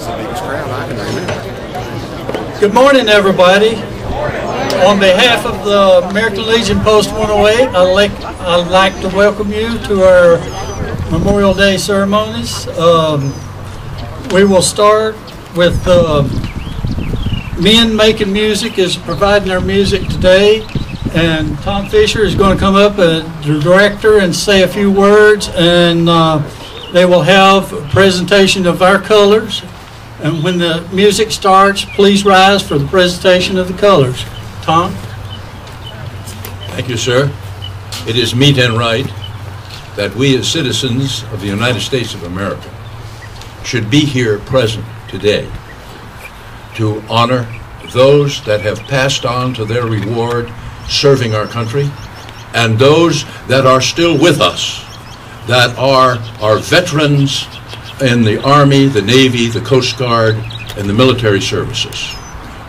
is the biggest crowd I can remember. Good morning, everybody. On behalf of the American Legion Post 108, I'd like, I'd like to welcome you to our Memorial Day ceremonies. Um, we will start with uh, Men Making Music is providing their music today. And Tom Fisher is going to come up, uh, the director, and say a few words. And uh, they will have a presentation of our colors. And when the music starts, please rise for the presentation of the colors. Tom? Thank you, sir. It is meet and right that we as citizens of the United States of America should be here present today to honor those that have passed on to their reward serving our country and those that are still with us, that are our veterans in the Army, the Navy, the Coast Guard, and the military services.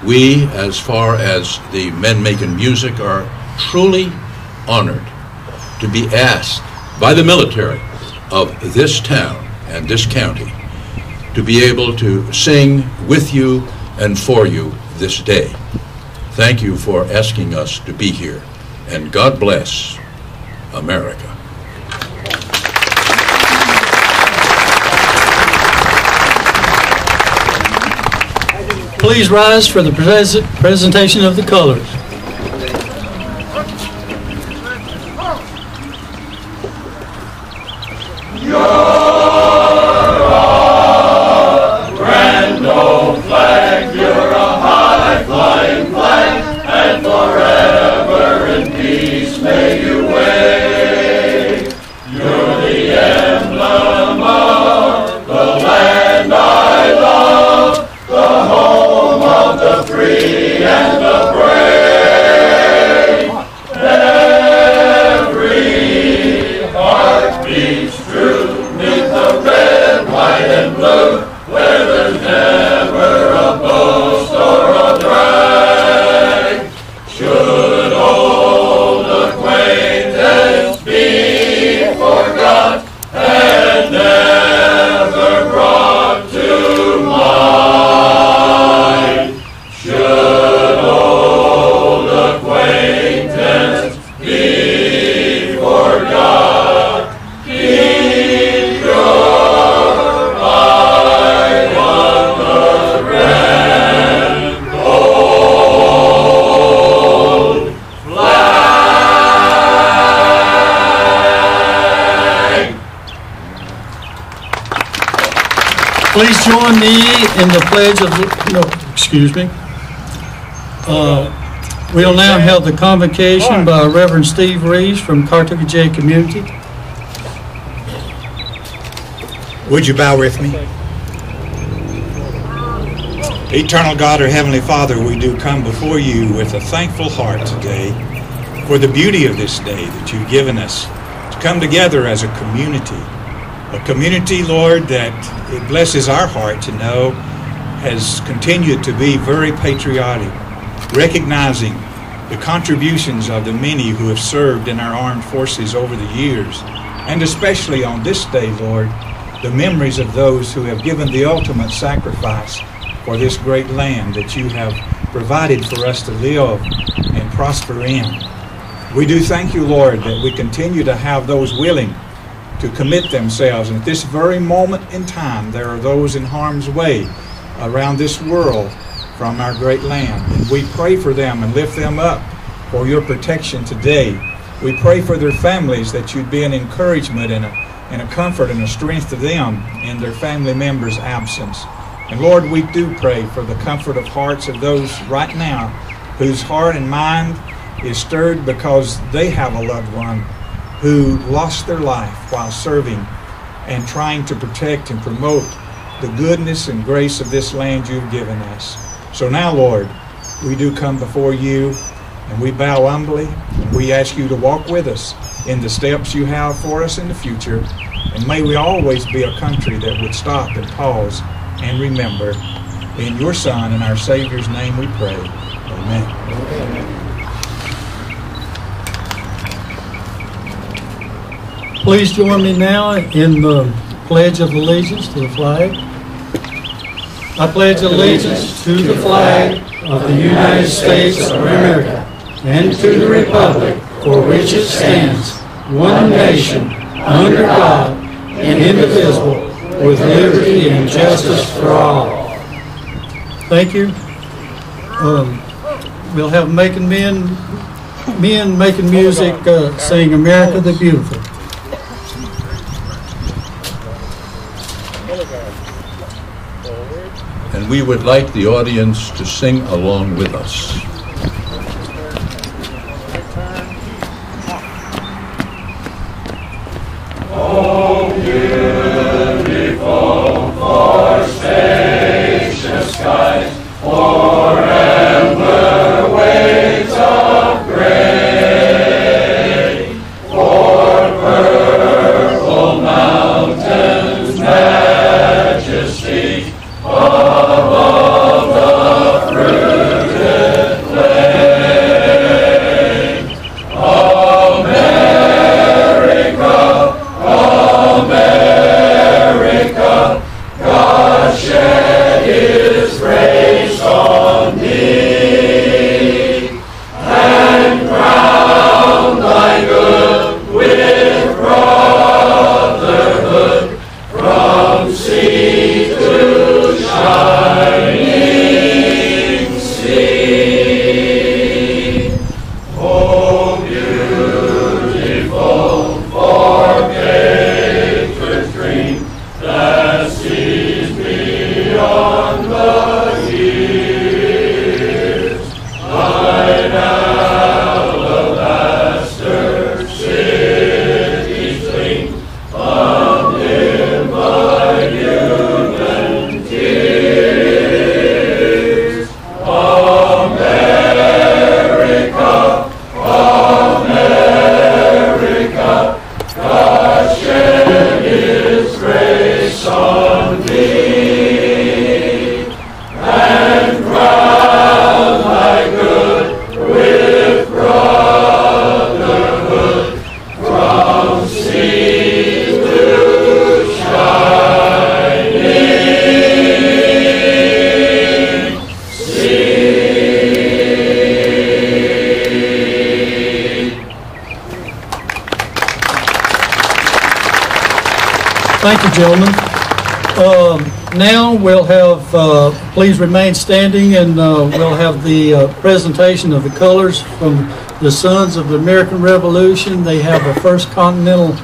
We, as far as the men making music, are truly honored to be asked by the military of this town and this county to be able to sing with you and for you this day. Thank you for asking us to be here, and God bless America. Please rise for the pres- presentation of the colors. Join me in the pledge of, no, excuse me. Uh, We'll now have the convocation by Reverend Steve Reeves from Cartoogechaye Community. Would you bow with me? Eternal God, or Heavenly Father, we do come before you with a thankful heart today for the beauty of this day that you've given us to come together as a community. A community, Lord, that it blesses our heart to know has continued to be very patriotic, recognizing the contributions of the many who have served in our armed forces over the years, and especially on this day, Lord, the memories of those who have given the ultimate sacrifice for this great land that you have provided for us to live and prosper in. We do thank you, Lord, that we continue to have those willing to commit themselves. And at this very moment in time, there are those in harm's way around this world from our great land. And we pray for them and lift them up for your protection today. We pray for their families that you'd be an encouragement and a, and a comfort and a strength to them in their family members' absence. And Lord, we do pray for the comfort of hearts of those right now whose heart and mind is stirred because they have a loved one who lost their life while serving and trying to protect and promote the goodness and grace of this land you've given us. So now, Lord, we do come before you and we bow humbly and we ask you to walk with us in the steps you have for us in the future. And may we always be a country that would stop and pause and remember. In your Son and our Savior's name we pray. Amen. Please join me now in the Pledge of Allegiance to the flag. I pledge allegiance to the flag of the United States of America and to the republic for which it stands, one nation, under God, and indivisible, with liberty and justice for all. Thank you. Um, We'll have making men, men making music, uh, sing America the Beautiful. We would like the audience to sing along with us. Please remain standing, and uh, we'll have the uh, presentation of the colors from the Sons of the American Revolution. They have a First Continental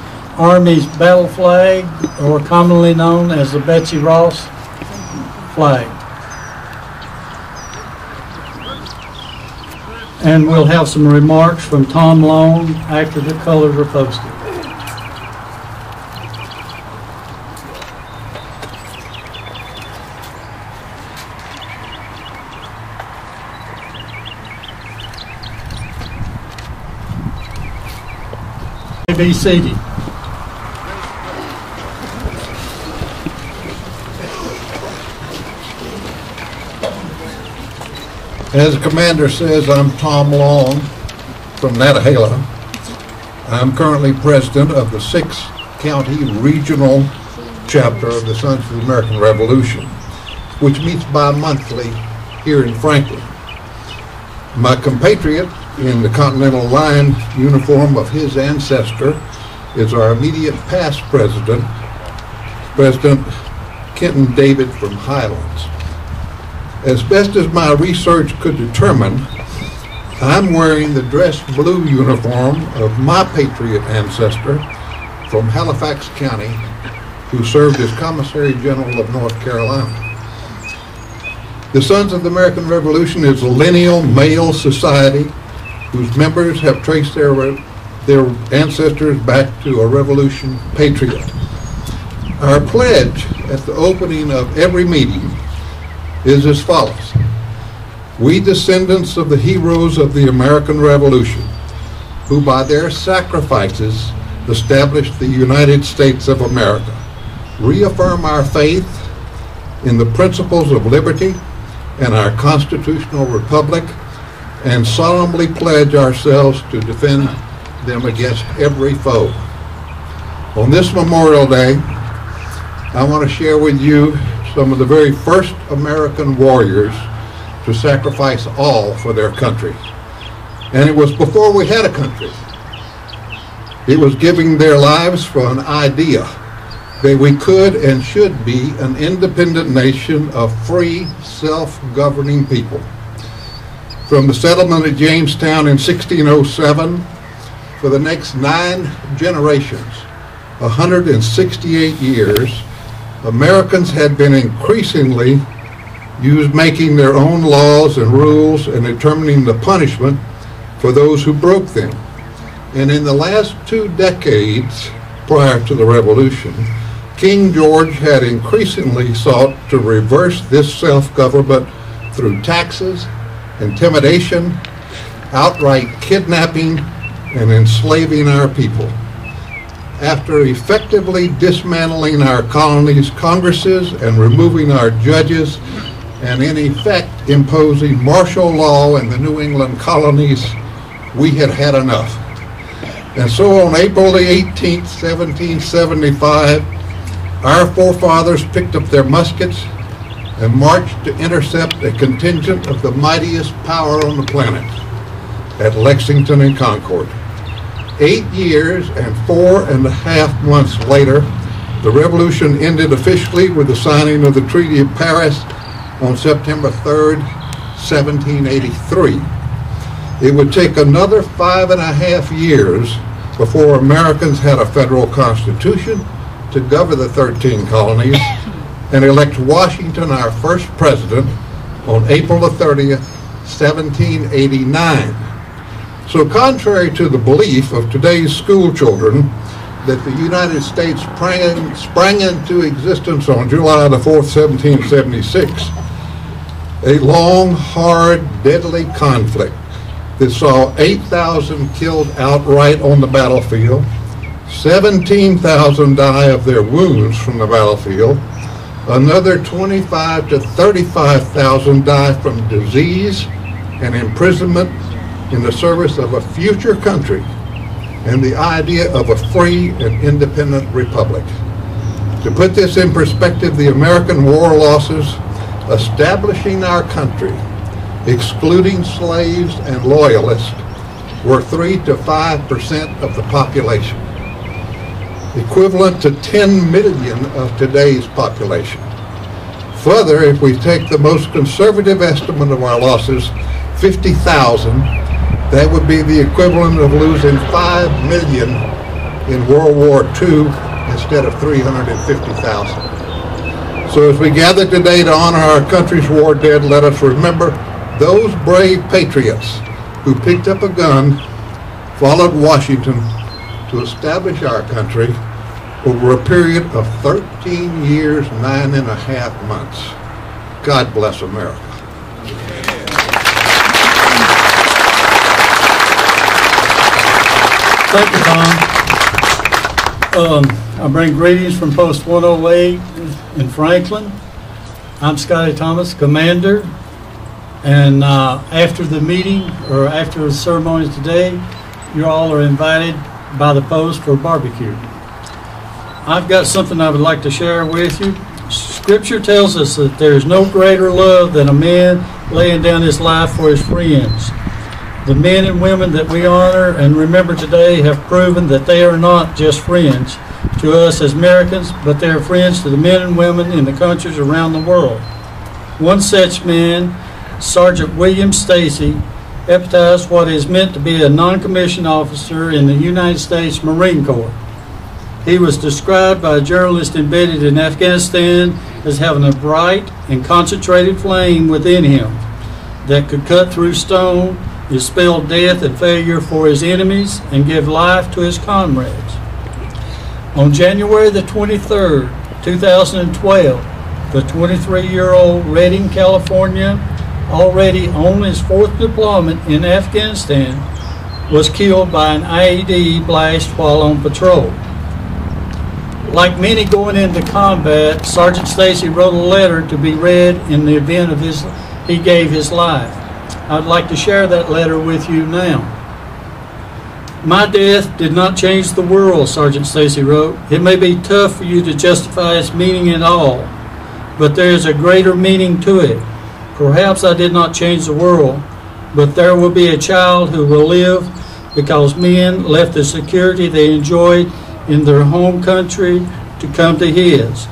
Army's battle flag, or commonly known as the Betsy Ross flag. And we'll have some remarks from Tom Long after the colors are posted. Seated. As the commander says, I'm Tom Long from Nantahala. I'm currently president of the six county regional chapter of the Sons of the American Revolution, which meets bi-monthly here in Franklin. My compatriot in the Continental Line uniform of his ancestor is our immediate past president, President Kenton David from Highlands. As best as my research could determine, I'm wearing the dress blue uniform of my patriot ancestor from Halifax County, who served as Commissary General of North Carolina. The Sons of the American Revolution is a lineal male society whose members have traced their, their ancestors back to a revolution patriot. Our pledge at the opening of every meeting is as follows. We descendants of the heroes of the American Revolution, who by their sacrifices established the United States of America, reaffirm our faith in the principles of liberty and our constitutional republic, and solemnly pledge ourselves to defend them against every foe. On this Memorial Day, I want to share with you some of the very first American warriors to sacrifice all for their country. And it was before we had a country. It was giving their lives for an idea that we could and should be an independent nation of free, self-governing people. From the settlement of Jamestown in 1607, for the next nine generations, 168 years, Americans had been increasingly used making their own laws and rules and determining the punishment for those who broke them. And in the last two decades prior to the Revolution, King George had increasingly sought to reverse this self-government through taxes, intimidation, outright kidnapping, and enslaving our people. After effectively dismantling our colonies' congresses and removing our judges, and in effect imposing martial law in the New England colonies, we had had enough. And so on April the 18th, 1775, our forefathers picked up their muskets and marched to intercept a contingent of the mightiest power on the planet at Lexington and Concord. Eight years and four and a half months later, the revolution ended officially with the signing of the Treaty of Paris on September 3rd, 1783. It would take another five and a half years before Americans had a federal constitution to govern the 13 colonies and elect Washington our first president on April the 30th, 1789. So contrary to the belief of today's school children that the United States sprang, sprang into existence on July the 4th, 1776, a long, hard, deadly conflict that saw 8,000 killed outright on the battlefield, 17,000 die of their wounds from the battlefield, another 25 to 35,000 die from disease and imprisonment in the service of a future country and the idea of a free and independent republic. To put this in perspective, the American war losses establishing our country, excluding slaves and loyalists, were 3 to 5 percent of the population, equivalent to 10 million of today's population. Further, if we take the most conservative estimate of our losses, 50,000, that would be the equivalent of losing 5 million in World War II instead of 350,000. So as we gather today to honor our country's war dead, let us remember those brave patriots who picked up a gun, followed Washington to establish our country over a period of 13 years, nine and a half months. God bless America. Thank you, Tom. Um, I bring greetings from Post 108 in Franklin. I'm Scotty Thomas, Commander. And uh, after the meeting, or after the ceremony today, you all are invited by the post for barbecue. I've got something I would like to share with you. Scripture tells us that there is no greater love than a man laying down his life for his friends. The men and women that we honor and remember today have proven that they are not just friends to us as Americans, but they are friends to the men and women in the countries around the world. One such man, Sergeant William Stacy, epitomised what is meant to be a non-commissioned officer in the United States Marine Corps. He was described by a journalist embedded in Afghanistan as having a bright and concentrated flame within him that could cut through stone dispel death and failure for his enemies, and give life to his comrades. On January the 23rd, 2012, the 23-year-old Redding, California, already on his fourth deployment in Afghanistan, was killed by an IED blast while on patrol. Like many going into combat, Sergeant Stacy wrote a letter to be read in the event of his he gave his life. I'd like to share that letter with you now. My death did not change the world, Sergeant Stacy wrote. It may be tough for you to justify its meaning at all, but there is a greater meaning to it. Perhaps I did not change the world, but there will be a child who will live because men left the security they enjoyed in their home country to come to his.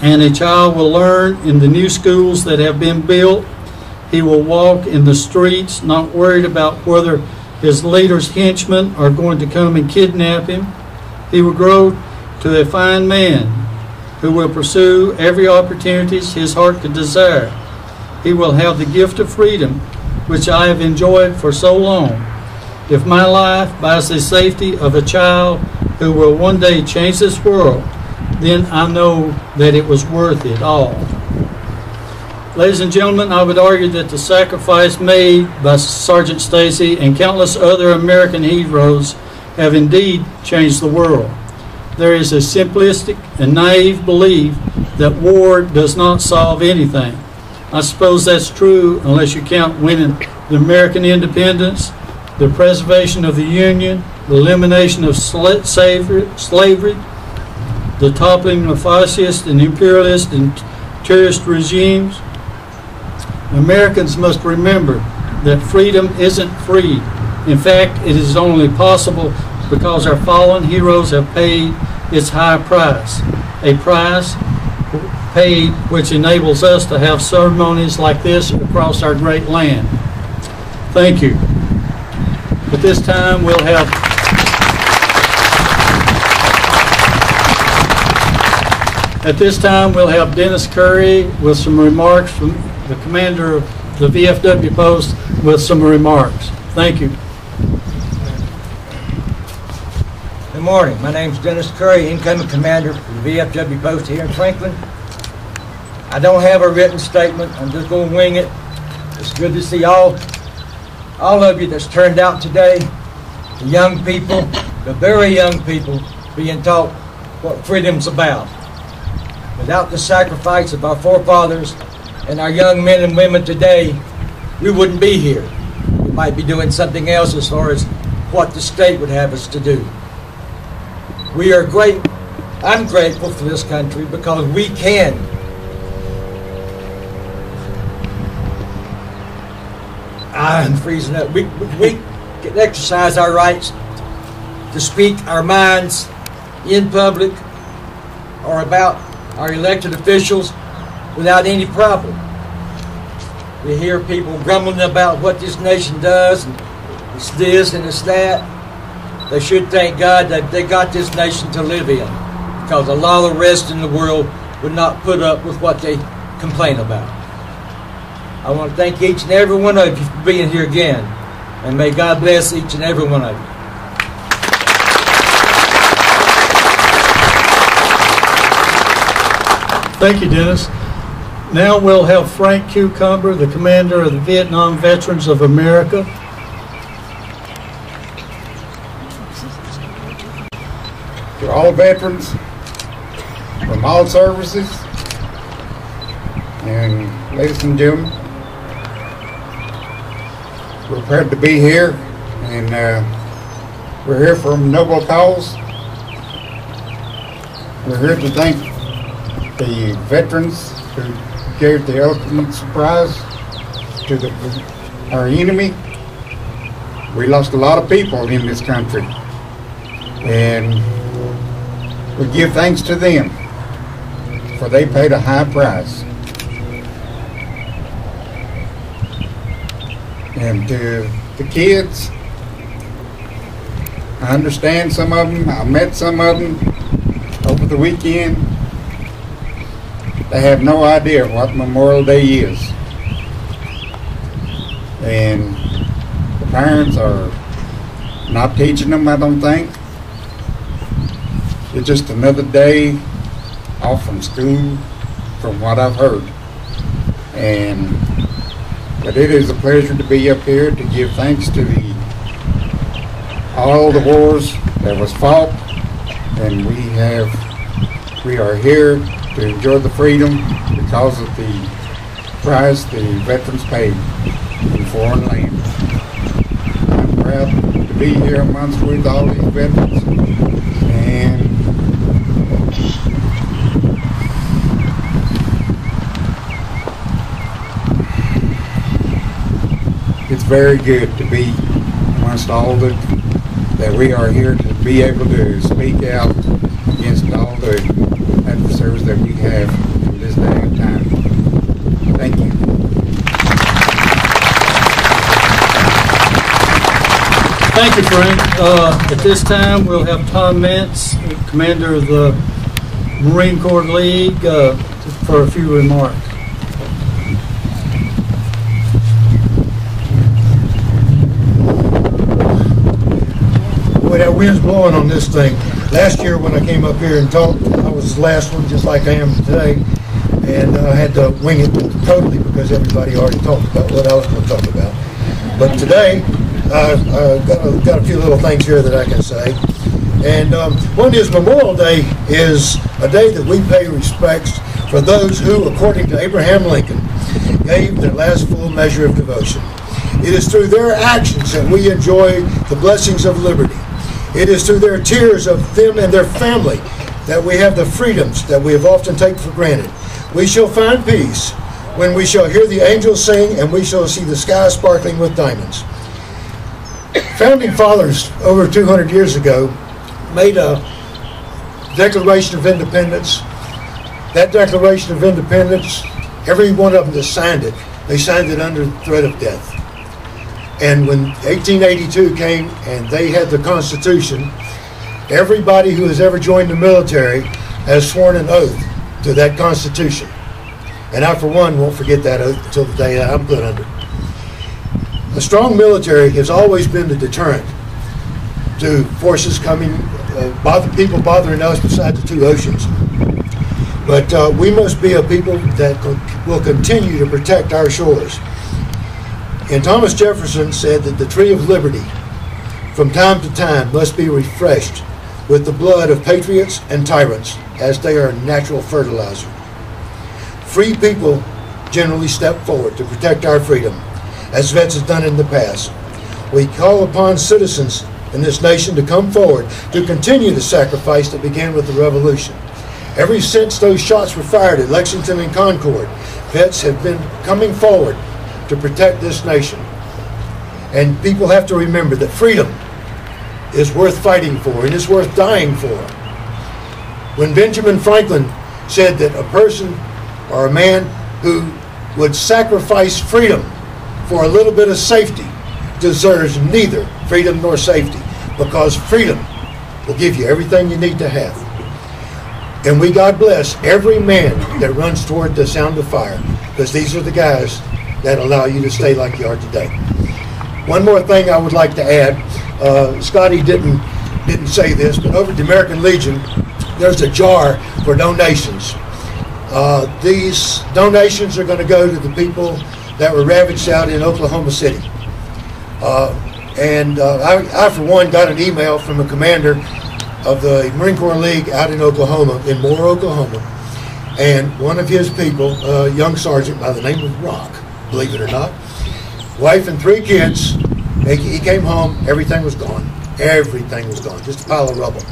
And a child will learn in the new schools that have been built. He will walk in the streets, not worried about whether his leader's henchmen are going to come and kidnap him. He will grow to a fine man who will pursue every opportunity his heart could desire. He will have the gift of freedom, which I have enjoyed for so long. If my life buys the safety of a child who will one day change this world, then I know that it was worth it all. Ladies and gentlemen, I would argue that the sacrifice made by Sergeant Stacy and countless other American heroes have indeed changed the world. There is a simplistic and naive belief that war does not solve anything. I suppose that's true unless you count winning the American independence, the preservation of the Union, the elimination of slavery, the toppling of fascist and imperialist and terrorist regimes. Americans must remember that freedom isn't free. In fact, it is only possible because our fallen heroes have paid its high price, a price paid which enables us to have ceremonies like this across our great land. Thank you. This time, we'll have At this time, we'll have Dennis Curry with some remarks from the commander of the VFW post with some remarks. Thank you. Good morning. My name is Dennis Curry, incoming commander for the VFW post here in Franklin. I don't have a written statement. I'm just going to wing it. It's good to see all, all of you that's turned out today. The young people, the very young people, being taught what freedom's about. Without the sacrifice of our forefathers and our young men and women today, we wouldn't be here. We might be doing something else as far as what the state would have us to do. We are great. I'm grateful for this country because we can. I'm freezing up. We, we can exercise our rights to speak our minds in public or about our elected officials without any problem. We hear people grumbling about what this nation does, and it's this and it's that. They should thank God that they got this nation to live in, because a lot of the rest in the world would not put up with what they complain about. I want to thank each and every one of you for being here again, and may God bless each and every one of you. Thank you, Dennis. Now we'll have Frank Cucumber, the commander of the Vietnam Veterans of America. to all veterans from all services. And ladies and gentlemen, we're to be here and uh, we're here a noble cause. We're here to thank the veterans who gave the ultimate surprise to the, our enemy. We lost a lot of people in this country. And we give thanks to them, for they paid a high price. And to the kids, I understand some of them, I met some of them over the weekend. They have no idea what Memorial Day is. And the parents are not teaching them, I don't think. It's just another day off from school, from what I've heard. And, but it is a pleasure to be up here to give thanks to the, all the wars that was fought. And we have, we are here to enjoy the freedom because of the price the veterans paid in foreign land. I'm proud to be here amongst with all these veterans. And very good to be amongst all the, that we are here to be able to speak out against all the adversaries that we have in this day and time. Thank you. Thank you, Frank. Uh, At this time, we'll have Tom Mintz, Commander of the Marine Corps League, uh, for a few remarks. Boy, that wind's blowing on this thing. Last year when I came up here and talked, I was the last one, just like I am today, and I had to wing it totally because everybody already talked about what I was going to talk about. But today, uh, I got a, got a few little things here that I can say. And um, one is Memorial Day is a day that we pay respects for those who, according to Abraham Lincoln, gave their last full measure of devotion. It is through their actions that we enjoy the blessings of liberty. It is through their tears of them and their family that we have the freedoms that we have often taken for granted. We shall find peace when we shall hear the angels sing and we shall see the sky sparkling with diamonds. Founding fathers over 200 years ago made a Declaration of Independence. That Declaration of Independence, every one of them that signed it, they signed it under threat of death. And when 1882 came and they had the Constitution, everybody who has ever joined the military has sworn an oath to that Constitution. And I, for one, won't forget that oath until the day I'm put under. A strong military has always been the deterrent to forces coming, uh, bother people bothering us beside the two oceans. But uh, we must be a people that will continue to protect our shores. And Thomas Jefferson said that the tree of liberty, from time to time, must be refreshed with the blood of patriots and tyrants, as they are natural fertilizer. Free people generally step forward to protect our freedom, as vets have done in the past. We call upon citizens in this nation to come forward to continue the sacrifice that began with the revolution. Ever since those shots were fired at Lexington and Concord, vets have been coming forward to protect this nation. And people have to remember that freedom is worth fighting for and is worth dying for. When Benjamin Franklin said that a person or a man who would sacrifice freedom for a little bit of safety deserves neither freedom nor safety because freedom will give you everything you need to have. And we, God bless, every man that runs toward the sound of fire because these are the guys that allow you to stay like you are today. One more thing I would like to add. Uh, Scotty didn't didn't say this, but over at the American Legion, there's a jar for donations. Uh, these donations are going to go to the people that were ravaged out in Oklahoma City. Uh, and uh, I, I, for one, got an email from a commander of the Marine Corps League out in Oklahoma, in Moore, Oklahoma. And one of his people, a young sergeant by the name of Rock, believe it or not, wife and three kids, he came home, everything was gone. Everything was gone, just a pile of rubble.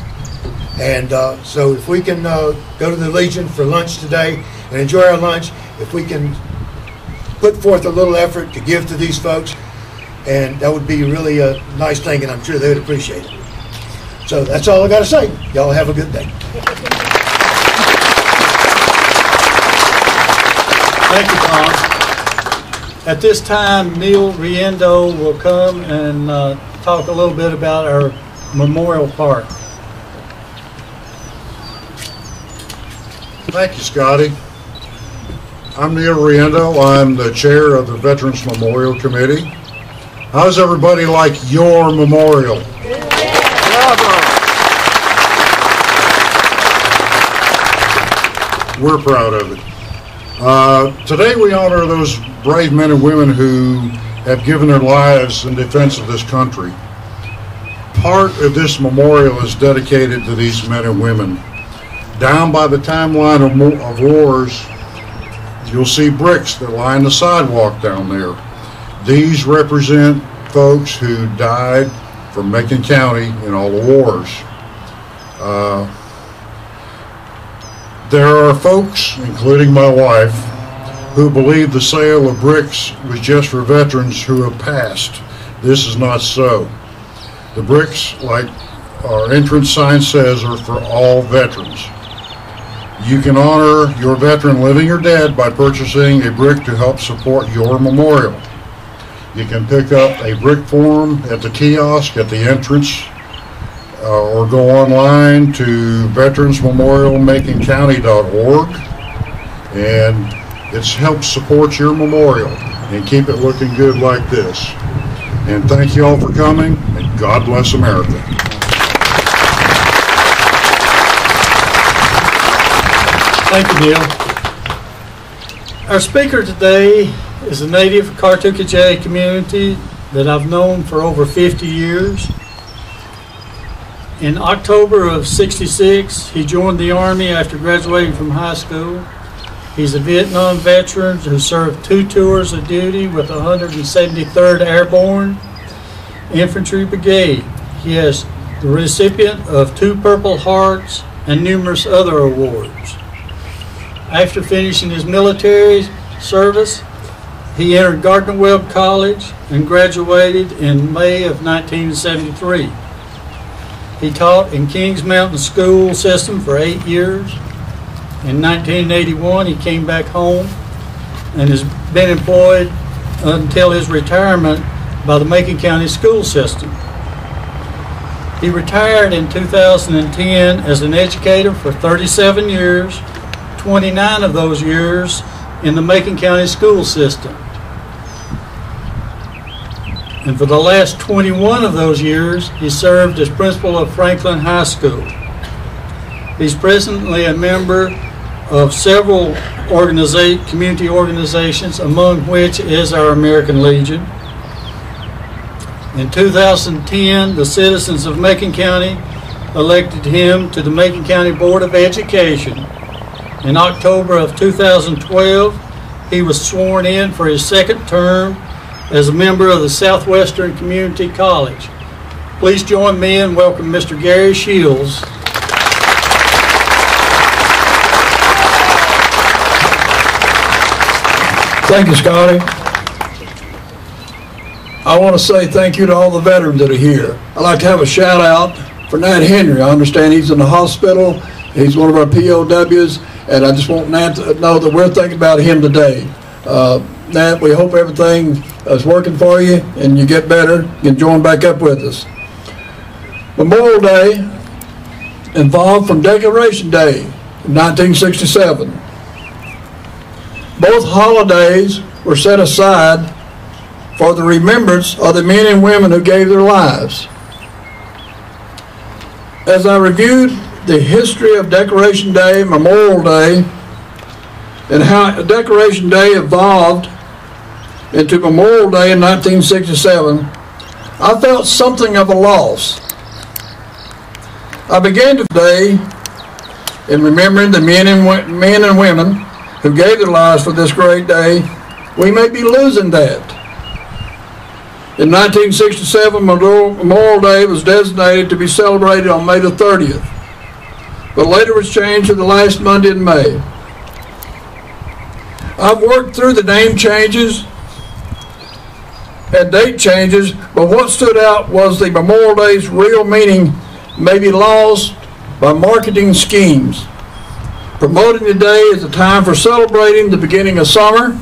And uh, so if we can uh, go to the Legion for lunch today and enjoy our lunch, if we can put forth a little effort to give to these folks, and that would be really a nice thing, and I'm sure they would appreciate it. So that's all I got to say. Y'all have a good day. Thank you. At this time, Neil Riendo will come and uh, talk a little bit about our Memorial Park. Thank you, Scotty. I'm Neil Riendo. I'm the chair of the Veterans Memorial Committee. How's everybody like your memorial? We're proud of it. Uh, today we honor those brave men and women who have given their lives in defense of this country. Part of this memorial is dedicated to these men and women. Down by the timeline of, of wars, you'll see bricks that line the sidewalk down there. These represent folks who died from Macon County in all the wars. Uh, there are folks, including my wife, who believe the sale of bricks was just for veterans who have passed. This is not so. The bricks, like our entrance sign says, are for all veterans. You can honor your veteran living or dead by purchasing a brick to help support your memorial. You can pick up a brick form at the kiosk at the entrance uh, or go online to veteransmemorialmaconcounty.org and it's helped support your memorial and keep it looking good like this. And thank you all for coming and God bless America. Thank you, Neil. Our speaker today is a native Cartoogechaye community that I've known for over 50 years. In October of 66, he joined the Army after graduating from high school. He's a Vietnam veteran who served two tours of duty with the 173rd Airborne Infantry Brigade. He is the recipient of two Purple Hearts and numerous other awards. After finishing his military service, he entered Gardner Webb College and graduated in May of 1973. He taught in Kings Mountain School System for eight years. In 1981, he came back home and has been employed until his retirement by the Macon County School System. He retired in 2010 as an educator for 37 years 29 of those years in the Macon County school system. And for the last 21 of those years, he served as principal of Franklin High School. He's presently a member of several organiza- community organizations, among which is our American Legion. In 2010, the citizens of Macon County elected him to the Macon County Board of Education in October of 2012, he was sworn in for his second term as a member of the Southwestern Community College. Please join me in welcome Mr. Gary Shields. Thank you, Scotty. I want to say thank you to all the veterans that are here. I'd like to have a shout out for Nat Henry. I understand he's in the hospital. He's one of our POWs and I just want Nat to know that we're thinking about him today. Uh, Nat, we hope everything is working for you and you get better. You join back up with us. Memorial Day evolved from Decoration Day, in 1967. Both holidays were set aside for the remembrance of the men and women who gave their lives. As I reviewed the history of Decoration Day, Memorial Day, and how Decoration Day evolved into Memorial Day in 1967, I felt something of a loss. I began today in remembering the men and, men and women who gave their lives for this great day. We may be losing that. In 1967, Memorial Day was designated to be celebrated on May the 30th but later was changed to the last Monday in May. I've worked through the name changes and date changes, but what stood out was the Memorial Day's real meaning may be lost by marketing schemes. Promoting the day as a time for celebrating the beginning of summer,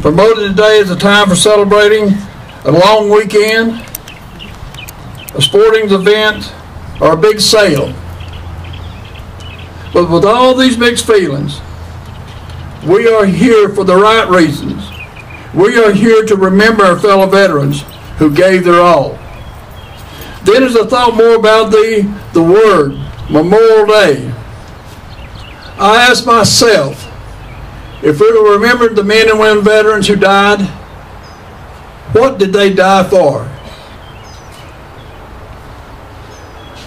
promoting the day as a time for celebrating a long weekend, a sporting event, or a big sale. But with all these mixed feelings, we are here for the right reasons. We are here to remember our fellow veterans who gave their all. Then as I thought more about the, the word, Memorial Day, I asked myself, if we were remembering the men and women veterans who died, what did they die for?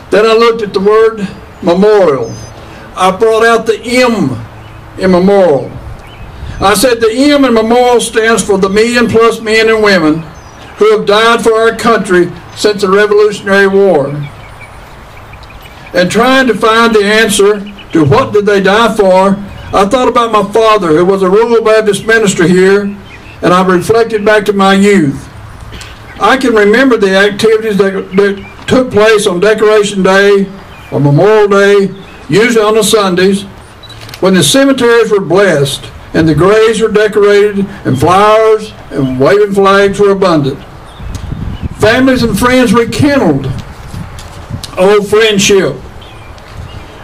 Then I looked at the word memorial. I brought out the M in memorial. I said the M in memorial stands for the million plus men and women who have died for our country since the Revolutionary War. And trying to find the answer to what did they die for, I thought about my father, who was a rural Baptist minister here, and I reflected back to my youth. I can remember the activities that, that took place on Decoration Day or Memorial Day, usually on the Sundays, when the cemeteries were blessed and the graves were decorated and flowers and waving flags were abundant. Families and friends rekindled old friendship.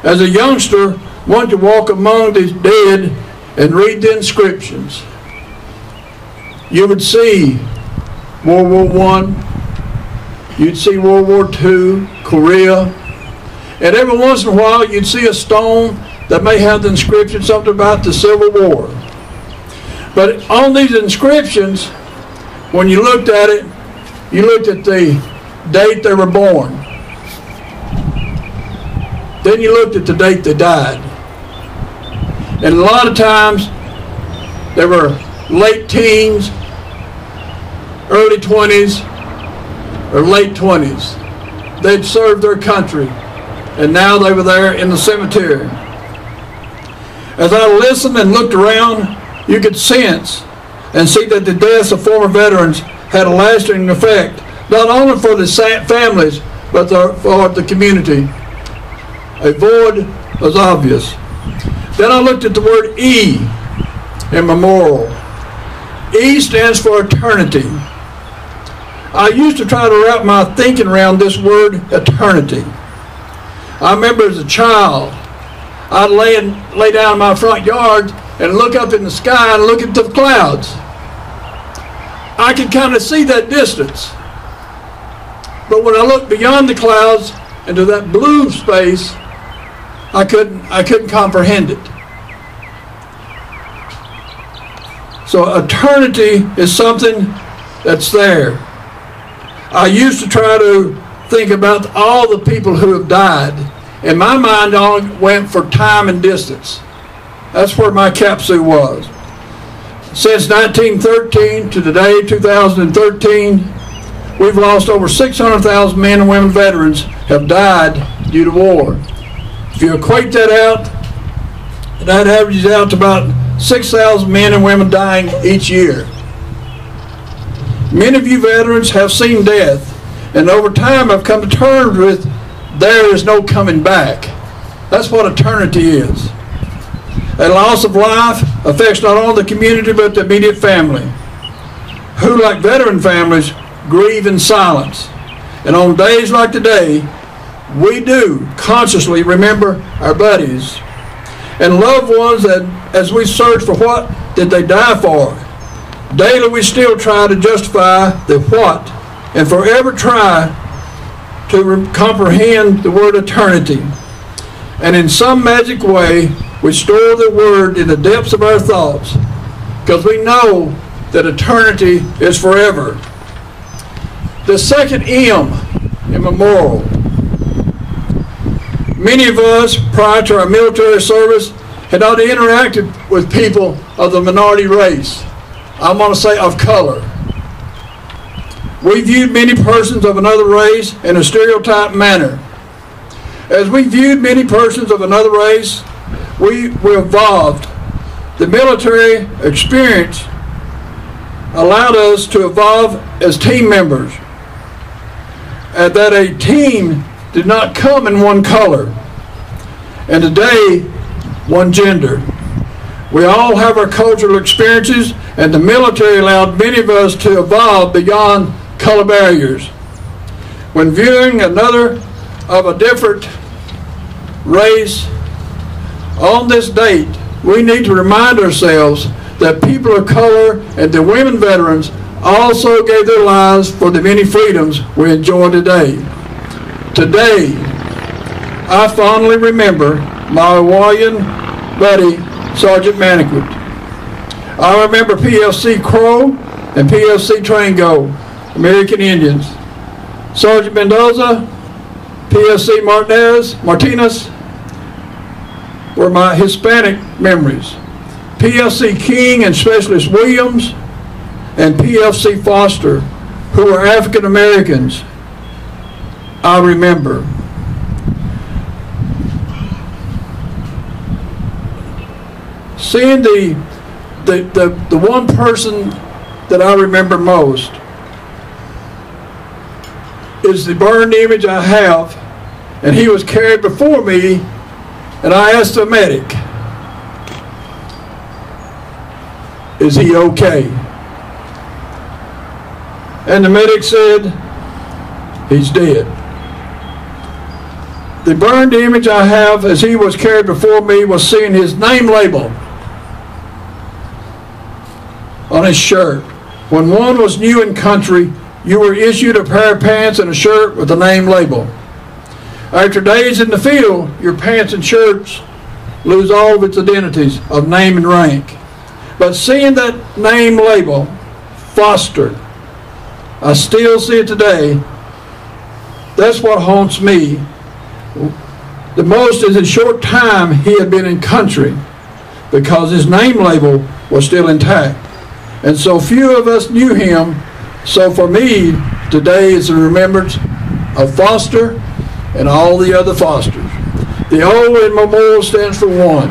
As a youngster, one could walk among the dead and read the inscriptions. You would see World War One, you'd see World War Two, Korea, and every once in a while you'd see a stone that may have the inscription something about the Civil War. But on these inscriptions, when you looked at it, you looked at the date they were born. Then you looked at the date they died. And a lot of times, they were late teens, early 20s, or late 20s. They'd served their country, and now they were there in the cemetery. As I listened and looked around, you could sense and see that the deaths of former veterans had a lasting effect, not only for the families, but for the community. A void was obvious. Then I looked at the word E in memorial. E stands for eternity. I used to try to wrap my thinking around this word eternity. I remember as a child, I'd lay, in, lay down in my front yard and look up in the sky and look at the clouds. I could kind of see that distance. But when I looked beyond the clouds into that blue space, I couldn't, I couldn't comprehend it. So eternity is something that's there. I used to try to think about all the people who have died. And my mind only went for time and distance. That's where my capsule was. Since 1913 to today, 2013, we've lost over 600,000 men and women veterans have died due to war. If you equate that out, that averages out to about 6,000 men and women dying each year. Many of you veterans have seen death, and over time I've come to terms with there is no coming back. That's what eternity is. A loss of life affects not only the community but the immediate family, who, like veteran families, grieve in silence. And on days like today, we do consciously remember our buddies and loved ones that as we search for what did they die for. Daily we still try to justify the what and forever try to comprehend the word eternity. And in some magic way, we store the word in the depths of our thoughts because we know that eternity is forever. The second M in memorial Many of us, prior to our military service, had not interacted with people of the minority race. I'm going to say of color. We viewed many persons of another race in a stereotyped manner. As we viewed many persons of another race, we, we evolved. The military experience allowed us to evolve as team members. And that a team did not come in one color, and today, one gender. We all have our cultural experiences, and the military allowed many of us to evolve beyond color barriers. When viewing another of a different race on this date, we need to remind ourselves that people of color and the women veterans also gave their lives for the many freedoms we enjoy today. Today, I fondly remember my Hawaiian buddy, Sergeant Maniquit. I remember PFC Crow and PFC Trango, American Indians. Sergeant Mendoza, PFC Martinez, Martinez were my Hispanic memories. PFC King and Specialist Williams and PFC Foster, who were African Americans I remember. seeing the, the, the, the one person that I remember most is the burned image I have, and he was carried before me, and I asked the medic, is he okay? And the medic said, he's dead. The burned image I have as he was carried before me was seeing his name label on his shirt. When one was new in country, you were issued a pair of pants and a shirt with the name label. After days in the field, your pants and shirts lose all of its identities of name and rank. But seeing that name label, Foster, I still see it today. That's what haunts me. The most is a short time he had been in country because his name label was still intact. And so few of us knew him. So for me, today is a remembrance of Foster and all the other Fosters. The O in memorial stands for one.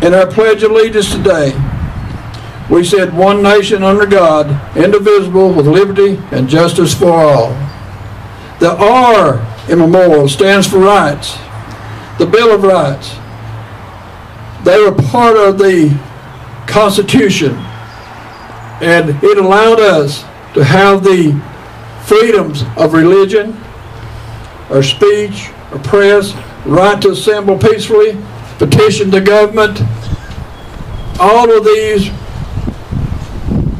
In our Pledge of Allegiance today, we said one nation under God, indivisible, with liberty and justice for all. The R in memorial stands for rights. The Bill of Rights. They were part of the Constitution, and it allowed us to have the freedoms of religion, or speech, or press, right to assemble peacefully, petition the government. All of these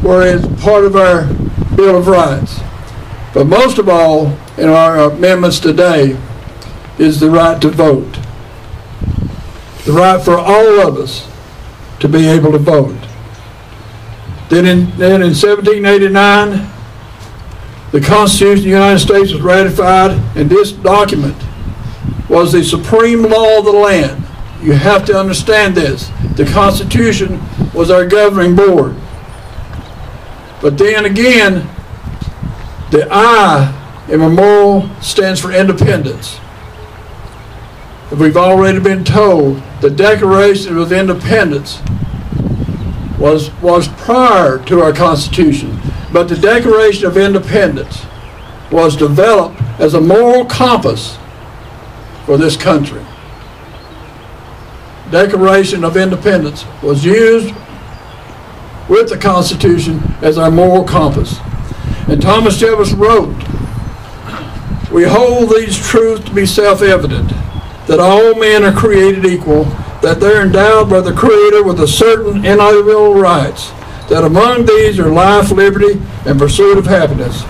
were as part of our Bill of Rights. But most of all, in our amendments today, is the right to vote. The right for all of us to be able to vote. Then in, then in 1789, the Constitution of the United States was ratified, and this document was the supreme law of the land. You have to understand this. The Constitution was our governing board. But then again, the I in memorial stands for independence. We've already been told the Declaration of Independence was, was prior to our Constitution, but the Declaration of Independence was developed as a moral compass for this country. Declaration of Independence was used with the Constitution as our moral compass. And Thomas Jefferson wrote, We hold these truths to be self-evident, that all men are created equal, that they're endowed by the Creator with a certain inalienable rights, that among these are life, liberty, and pursuit of happiness.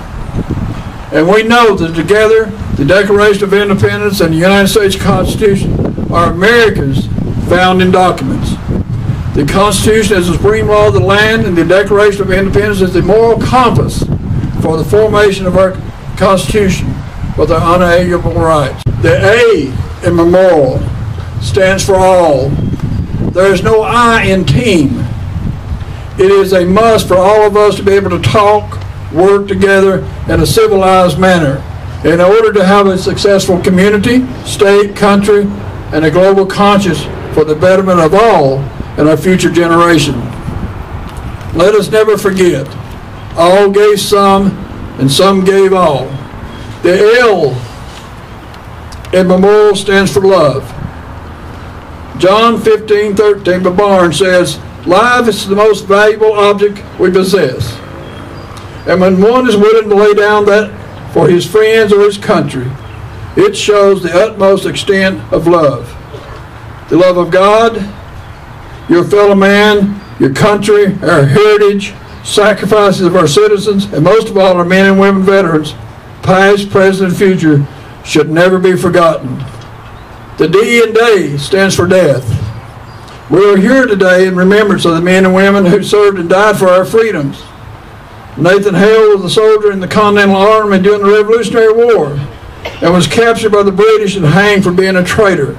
And we know that together, the Declaration of Independence and the United States Constitution are America's founding documents. The Constitution is the supreme law of the land, and the Declaration of Independence is the moral compass for the formation of our Constitution with our unalienable rights. The A in memorial stands for all. There is no I in team. It is a must for all of us to be able to talk, work together in a civilized manner in order to have a successful community, state, country, and a global conscience for the betterment of all and our future generation. Let us never forget, all gave some and some gave all. The L in memorial stands for love. John 15, 13, but Barnes says, Life is the most valuable object we possess. And when one is willing to lay down that for his friends or his country, it shows the utmost extent of love. The love of God, your fellow man, your country, our heritage, sacrifices of our citizens, and most of all our men and women veterans, past, present, and future, should never be forgotten. The D in day stands for death. We are here today in remembrance of the men and women who served and died for our freedoms. Nathan Hale was a soldier in the Continental Army during the Revolutionary War and was captured by the British and hanged for being a traitor.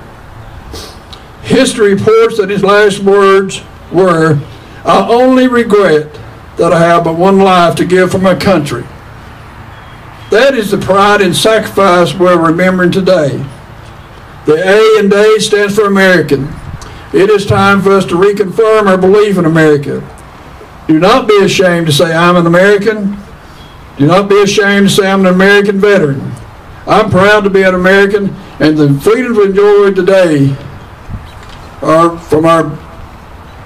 History reports that his last words were, I only regret that I have but one life to give for my country. That is the pride and sacrifice we're remembering today. The A in day stands for American. It is time for us to reconfirm our belief in America. Do not be ashamed to say, I'm an American. Do not be ashamed to say, I'm an American veteran. I'm proud to be an American, and the freedoms we enjoy today are from our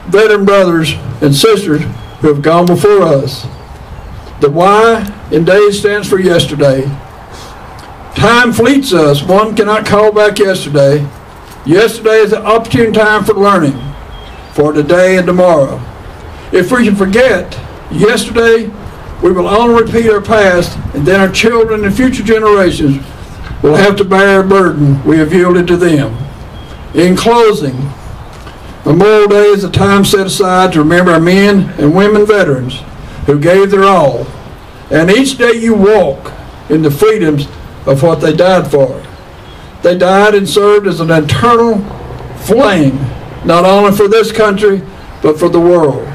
veteran brothers and sisters who have gone before us. The Y in days stands for yesterday. Time fleets us. One cannot call back yesterday. Yesterday is an opportune time for learning for today and tomorrow. If we can forget yesterday, we will only repeat our past, and then our children and future generations will have to bear a burden we have yielded to them. In closing, Memorial Day is a time set aside to remember our men and women veterans who gave their all. And each day you walk in the freedoms of what they died for. They died and served as an eternal flame, not only for this country, but for the world.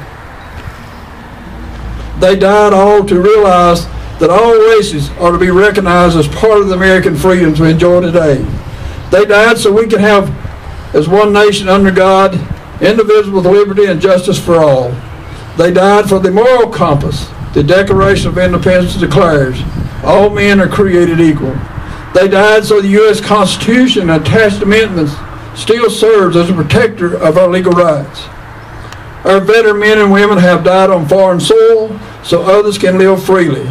They died all to realize that all races are to be recognized as part of the American freedoms we enjoy today. They died so we can have, as one nation under God, indivisible liberty and justice for all. They died for the moral compass. The Declaration of Independence declares all men are created equal. They died so the U.S. Constitution and attached amendments still serves as a protector of our legal rights. Our veteran men and women have died on foreign soil so others can live freely.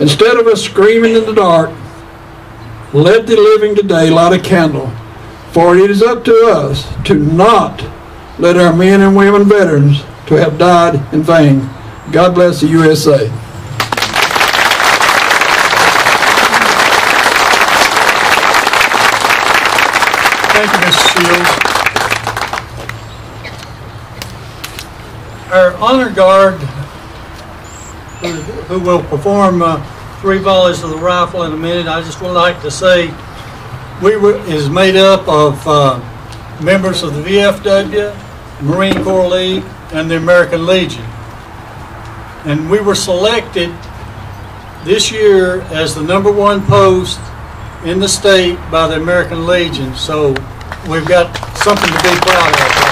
Instead of us screaming in the dark, let the living today light a candle, for it is up to us to not let our men and women veterans to have died in vain. God bless the USA. Thank you, Mr. Shields. Our honor guard, who who will perform uh, three volleys of the rifle in a minute, I just would like to say, we were, is made up of uh, members of the VFW, Marine Corps League, and the American Legion. And we were selected this year as the number one post in the state by the American Legion, so we've got something to be proud of.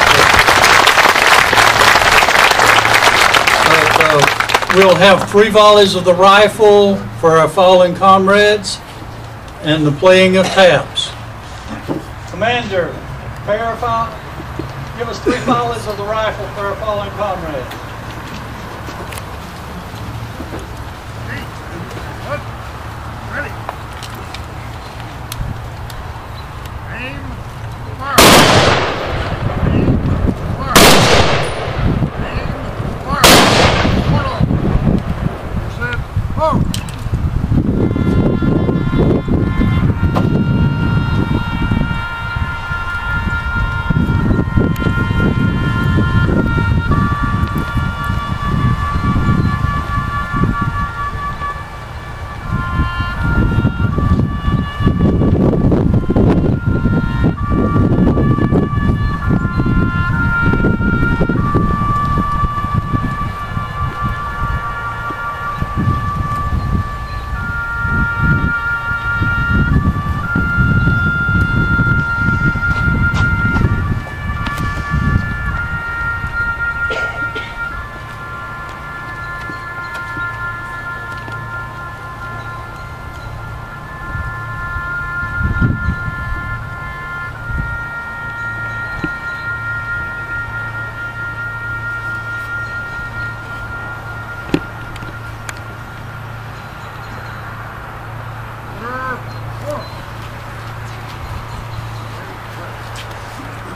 But, uh, We'll have three volleys of the rifle for our fallen comrades and the playing of taps. Commander, verify, give us three volleys of the rifle for our fallen comrades.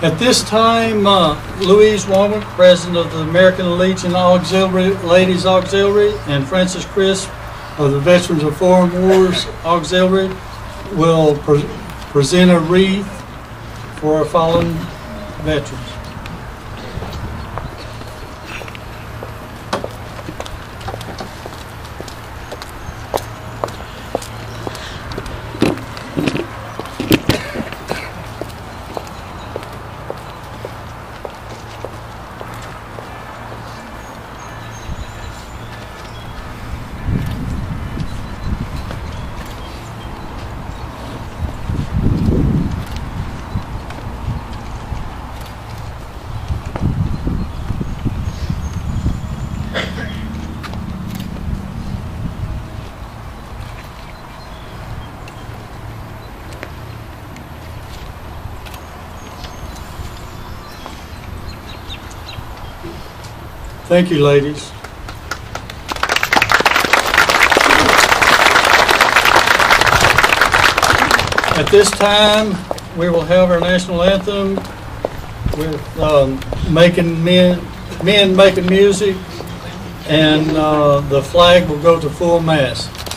At this time, uh, Louise Womack, President of the American Legion Auxiliary, Ladies Auxiliary, and Frances Crisp of the Veterans of Foreign Wars Auxiliary will pre- present a wreath for our fallen veterans. Thank you, ladies. At this time, we will have our national anthem with um, making men, men making music, and uh, the flag will go to full mast.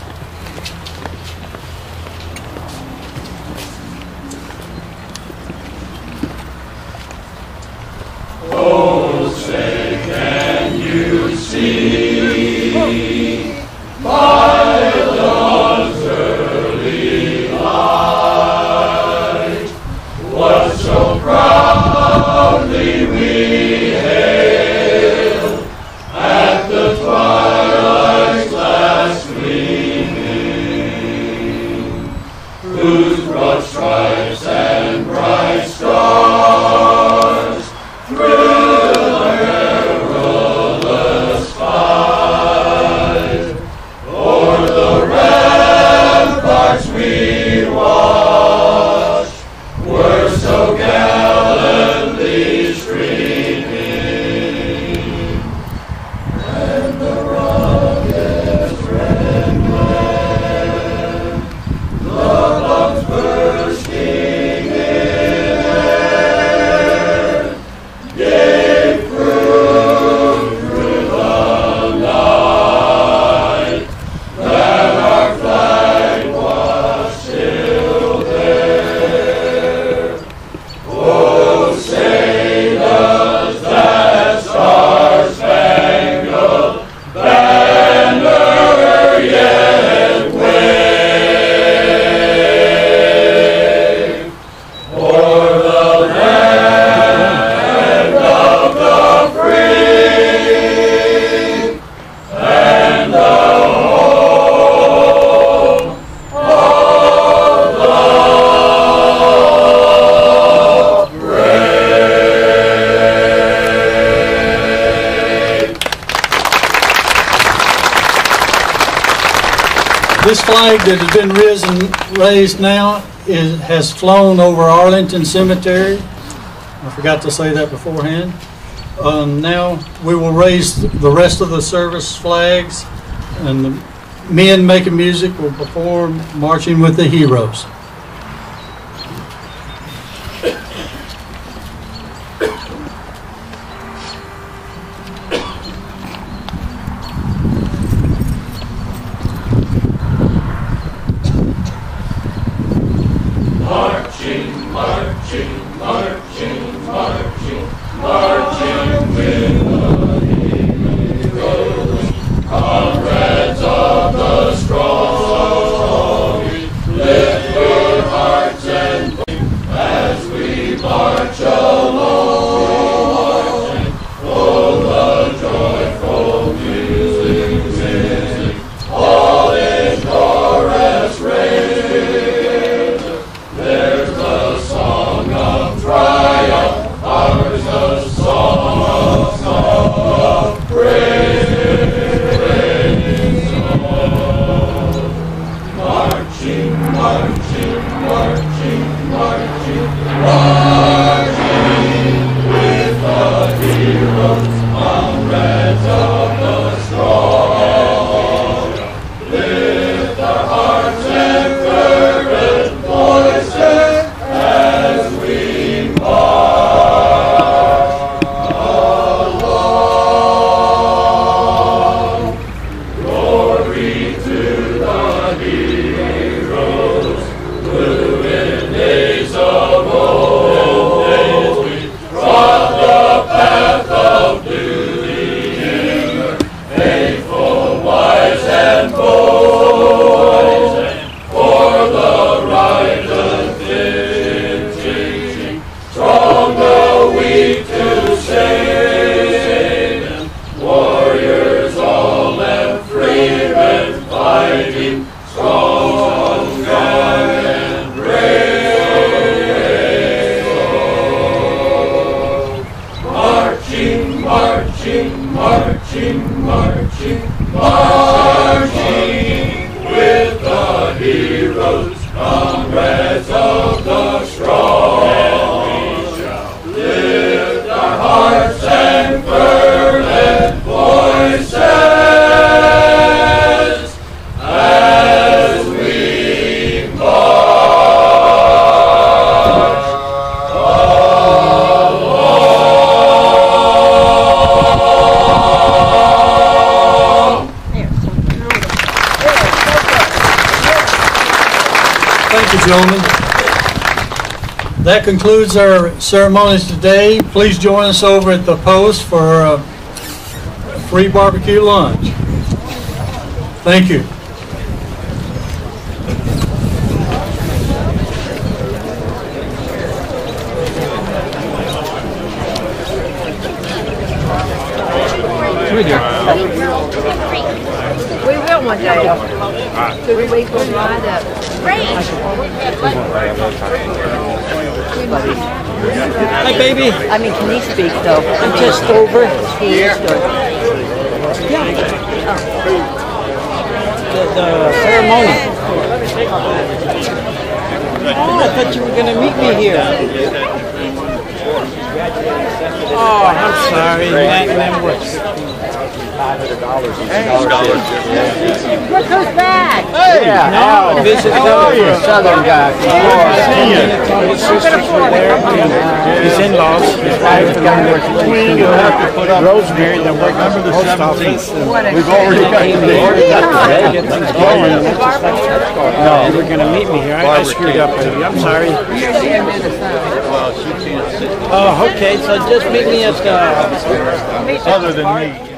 This flag that has been risen, raised now, is, has flown over Arlington Cemetery. I forgot to say that beforehand. Um, now, we will raise the rest of the service flags, and the men making music will perform Marching with the Heroes. Gentlemen. That concludes our ceremonies today. Please join us over at the post for a free barbecue lunch. Thank you. We do. We will one day. Two weeks will line up. Hey, baby. I mean, can he speak though? I'm just over He is good. the, the ceremony. Oh, I thought you were going to meet me here. Oh, I'm sorry. That, that was- Look who's back! Yeah, oh, visit the southern guy. His sisters were there, His in-laws, his wife and I were between. You'll have to put up Rosemary, they're working at the post office. We've already got the order to get things going. No, you were gonna meet me here. I I screwed up, baby. I'm sorry. Oh, okay, so just meet me at the... Other than me.